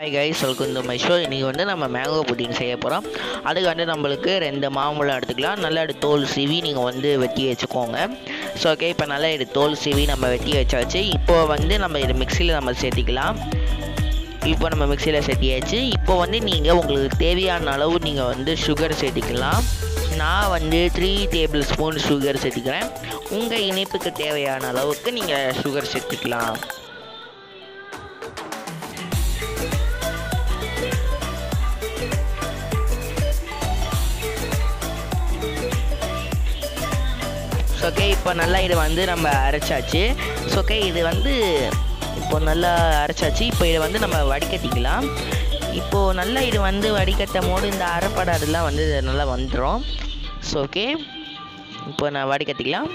Hi guys welcome to my show இன்றைக்கி வந்து நம்ம மேங்கோ புட்டிங் செய்ய போகிறோம் அதுக்கு வந்து நம்மளுக்கு ரெண்டு மாம்பழம் எடுத்துக்கலாம். நல்லா எடு தோல் சீவி நீங்கள் வந்து வெட்டி வச்சுக்கோங்க. ஸோ ஓகே இப்போ நல்லா எடு தோல் சீவி நம்ம வெட்டி வச்சாச்சு. இப்போ வந்து நம்ம இது மிக்சியில் நம்ம சேர்த்திக்கலாம். இப்போ நம்ம மிக்சியில் சேர்த்தியாச்சு. இப்போ வந்து நீங்கள் உங்களுக்கு தேவையான அளவு நீங்கள் வந்து சுகர் சேர்த்திக்கலாம். நான் வந்து த்ரீ டேபிள் ஸ்பூன் சுகர் சேர்த்திக்கிறேன். உங்கள் இனிப்புக்கு தேவையான அளவுக்கு நீங்கள் சுகர் சேர்த்துக்கலாம். ஓகே இப்போ நல்லா இது வந்து நம்ம அரைச்சாச்சு. ஸோ ஓகே இது வந்து இப்போ நல்லா அரைச்சாச்சு. இப்போ இதை வந்து நம்ம வடிகட்டிக்கலாம். இப்போது நல்லா இது வந்து வடிகட்டும் போது இந்த அரைப்படாதுலாம் வந்து நல்லா வந்துடும் ஸோ ஓகே இப்போ நான் வடிகட்டிக்கலாம்.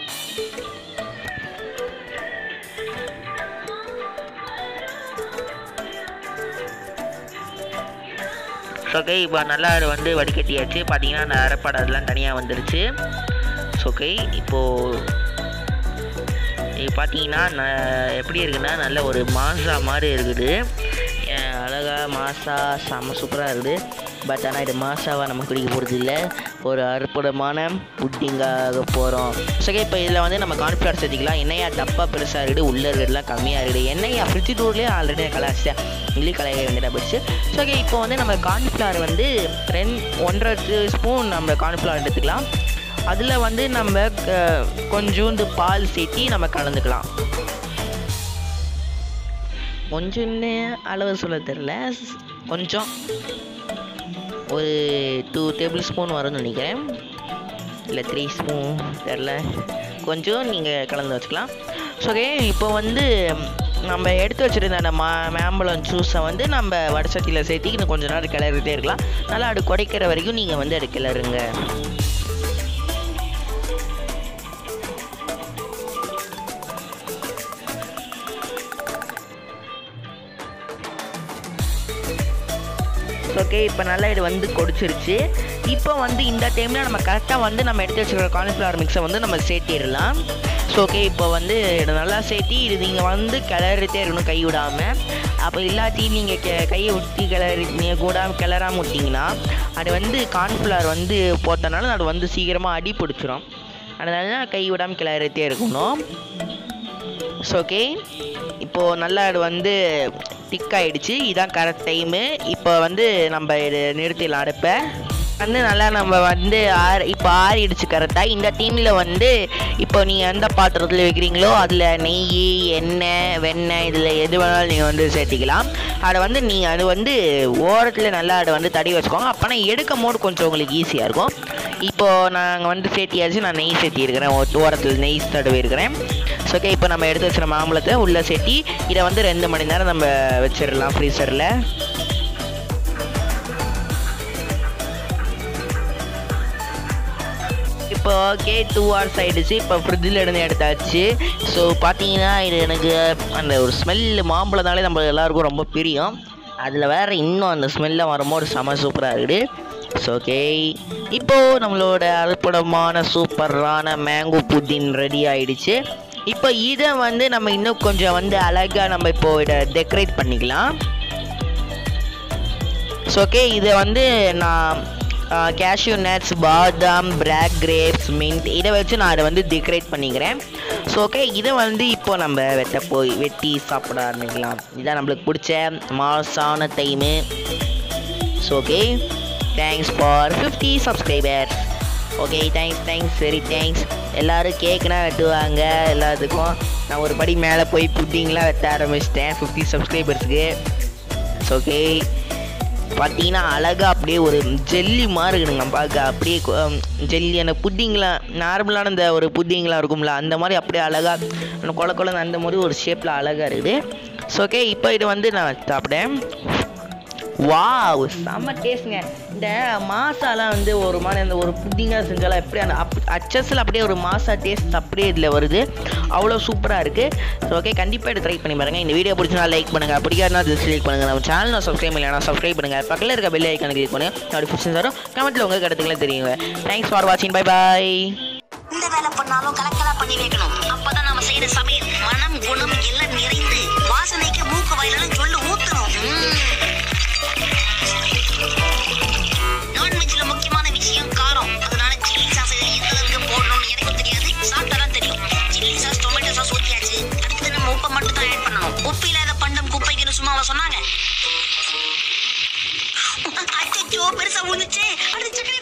ஓகே இப்போ நல்லா அது வந்து வடிகட்டியாச்சு. பார்த்தீங்கன்னா அந்த அரைப்படாதெல்லாம் தனியாக வந்துருச்சு. ஓகே இப்போது இது பார்த்தீங்கன்னா ந- எப்படி இருக்குன்னா நல்ல ஒரு மாசா மாதிரி இருக்குது. அழகாக மாசா செம்ம சூப்பராக இருக்குது. பட் ஆனால் இது மாசாவாக நம்ம குடிக்க போகிறது இல்லை ஒரு அற்புதமான புட்டிங்காக போகிறோம் சரி இப்போ இதில் வந்து நம்ம கார்ன்ஃப்ளவர் சேர்த்திக்கலாம். என்னையா டப்பா பெருசாக இருக்குது. உள்ளே இருக்கிறதுலாம் கம்மியாக இருக்குது. என்னையா ஃப்ரிட்ஜ் டூர்லேயே ஆல்ரெடி கலாச்சிட்டேன் இல்லி கலையை வேண்டியதாக போச்சு ஸோ ஓகே இப்போ வந்து நம்ம கார்ன்ஃப்ளவர் வந்து ரெண்டு ஒன்றரை ஸ்பூன் நம்ம கார்ன்ஃப்ளவர் எடுத்துக்கலாம். அதில் வந்து நம்ம கொஞ்சோண்டு பால் சேர்த்தி நம்ம கலந்துக்கலாம். கொஞ்சம்னு அளவு சொல்ல தெரில கொஞ்சம். ஒரு டூ டேபிள் ஸ்பூன் வரும்னு நினைக்கிறேன். இல்லை த்ரீ ஸ்பூன் தெரில கொஞ்சம் நீங்கள் கலந்து வச்சுக்கலாம். ஸோ ஓகே இப்போ வந்து நம்ம எடுத்து வச்சுருந்த அந்த மா மேம்பழம் ஜூஸை வந்து நம்ம வடசட்டியில் சேர்த்து இன்னும் கொஞ்ச நேரம் கிளறிட்டே இருக்கலாம். நல்லா அது குடைக்கிற வரைக்கும் நீங்கள் வந்து அது கிளறுங்க. ஓகே இப்போ நல்லா இது வந்து கொடிச்சிருச்சு. இப்போ வந்து இந்த டைமில் நம்ம கரெக்டாக வந்து நம்ம எடுத்து வச்சுருக்க கார்ன்ஃப்ளவர் மிக்ஸை வந்து நம்ம சேர்த்திடலாம். ஸோ ஓகே இப்போ வந்து இதை நல்லா சேர்த்தி இது நீங்கள் வந்து கிளறிட்டே இருக்கணும் கை விடாமல் அப்போ இல்லாட்டியும் நீங்கள் கெ கையை ஊற்றி கிளறி நீங்கள் கூடாமல் கிளறாமல் விட்டிங்கன்னா அது வந்து கார்ன்ஃப்ளவர் வந்து போட்டனால அது வந்து சீக்கிரமாக அடி பிடிச்சிரும். அதனால தான் கை விடாமல் கிளறிட்டே இருக்கணும். ஸோ ஓகே இப்போது நல்லா அது வந்து டிக் ஆகிடுச்சு இதுதான் கரெக்ட் டைமு இப்போ வந்து நம்ம இது நிறுத்திடலாம் அடுப்பை. வந்து நல்லா நம்ம வந்து ஆறு இப்போ ஆறிடுச்சு கரெக்டாக இந்த டீமில் வந்து இப்போ நீங்கள் எந்த பாத்திரத்தில் வைக்கிறீங்களோ அதில் நெய் எண்ணெய் வெண்ணெய் இதில் எது வேணாலும் நீங்கள் வந்து சேர்த்திக்கலாம். அதை வந்து நீங்கள் அது வந்து ஓரத்தில் நல்லா அதை வந்து தடி வச்சுக்கோங்க. அப்போனா எடுக்கும் போது கொஞ்சம் உங்களுக்கு ஈஸியாக இருக்கும். இப்போது நாங்கள் வந்து சேர்த்தியாச்சு. நான் நெய் சேர்த்திருக்கிறேன். ஓரத்தில் நெய் தடவி இருக்கிறேன் ஓகே இப்போ நம்ம எடுத்து வச்சிருக்க மாம்பழத்தை உள்ளே செட்டி இதை வந்து ரெண்டு மணி நேரம் நம்ம வச்சிடலாம் ஃப்ரீசரில் இப்போ ஓகே டூ ஹவர்ஸ் ஆகிடுச்சு இப்போ ஃப்ரிட்ஜில் இருந்து எடுத்தாச்சு. ஸோ பார்த்தீங்கன்னா இது எனக்கு அந்த ஒரு ஸ்மெல் மாம்பழம்னாலே நம்ம எல்லாருக்கும் ரொம்ப பிரியம். அதில் வேறு இன்னும் அந்த ஸ்மெல்லாம் வரும்போது செம சூப்பராக இருக்குது. ஸோ ஓகே இப்போது நம்மளோட அற்புதமான சூப்பரான மேங்கோ புட்டின் ரெடி ஆகிடுச்சு இப்போ இதை வந்து நம்ம இன்னும் கொஞ்சம் வந்து அழகாக நம்ம இப்போ இதை டெக்கரேட் பண்ணிக்கலாம். ஸோ ஓகே இதை வந்து நான் கேஷ்யூ நட்ஸ் பாதாம் பிளாக் கிரேப்ஸ் மின்ட் இதை வச்சு நான் அதை வந்து டெக்கரேட் பண்ணிக்கிறேன். ஸோ ஓகே இதை வந்து இப்போ நம்ம வெட்ட போய் வெட்டி சாப்பிட ஆரம்பிக்கலாம். இதான் நம்மளுக்கு பிடிச்ச மாசான time so okay thanks for fifty subscribers okay thanks thanks very thanks எல்லோரும் கேக்குனா வெட்டுவாங்க எல்லாத்துக்கும். நான் ஒரு படி மேலே போய் புட்டிங்லாம் வெட்ட ஆரம்பிச்சிட்டேன் ஃபிஃப்டி சப்ஸ்கிரைபர்ஸுக்கு ஓகே பார்த்தீங்கன்னா அழகாக அப்படியே ஒரு ஜெல்லி மாதிரி இருக்குதுங்க பார்க்க. அப்படியே ஜெல்லி அந்த புட்டிங்லாம் நார்மலான இந்த ஒரு புட்டிங்லாம் இருக்கும்ல அந்த மாதிரி அப்படியே அழகாக அந்த கொல கொலன்னு அந்த மாதிரி ஒரு ஷேப்பில் அழகாக இருக்குது. ஸோ ஓகே இப்போ இது வந்து நான் சாப்பிட்டேன் வாவ் செம்ம டேஸ்ட்ங்க இந்த மாசாலாம் வந்து ஒரு மாதிரி அந்த ஒரு புட்டிங்காக செஞ்சாலும் எப்படி அந்த அப் அச்சஸில் அப்படியே ஒரு மாசா டேஸ்ட் அப்படியே இதில் வருது. அவ்வளோ சூப்பராக இருக்குது ஓகே கண்டிப்பாக இதை ட்ரை பண்ணி பாருங்கள் இந்த வீடியோ பிடிச்சினா லைக் பண்ணுங்கள் பிடிக்காதுனா டிஸ்லைக் பண்ணுங்கள் நம்ம சேனலை சப்ஸ்கிரைப் பண்ணலாம் சப்ஸ்கிரைப் பண்ணுங்கள் பக்கத்தில் இருக்க பெல் ஐக்கான கிளிக் பண்ணுங்கள் நோட்டிஃபிகேஷன் தரும் கமெண்ட்டில் உங்கள் கருத்துக்களை தெரியுங்க. தேங்க்ஸ் ஃபார் வாட்சிங் பை பாய் எந்த வேலை பண்ணாலும் கலக்கலா பண்ணி வைக்கணும். குப்பைக்குன்னு சொன்னாங்க. அச்சோ பெருசா விழுந்துச்சு அடுத்து சக்கரை